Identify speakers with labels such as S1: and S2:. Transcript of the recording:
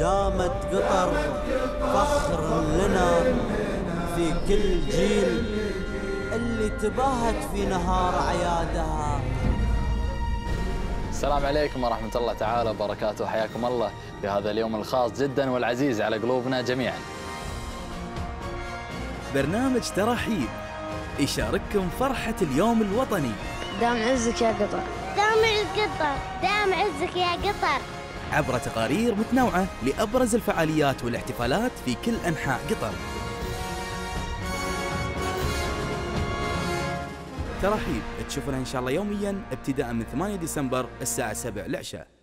S1: دامت قطر فخر لنا في كل جيل اللي تباهت في نهار عيادها.
S2: السلام عليكم ورحمة الله تعالى وبركاته. حياكم الله في هذا اليوم الخاص جدا والعزيز على قلوبنا جميعا.
S3: برنامج تراحيب. يشارككم فرحة اليوم الوطني.
S4: دام عزك يا قطر.
S5: دام عز قطر. دام عزك يا قطر.
S3: عبر تقارير متنوعة لأبرز الفعاليات والاحتفالات في كل أنحاء قطر. تراحيب تشوفونها إن شاء الله يوميا ابتداء من 8 ديسمبر الساعة 7 العشاء.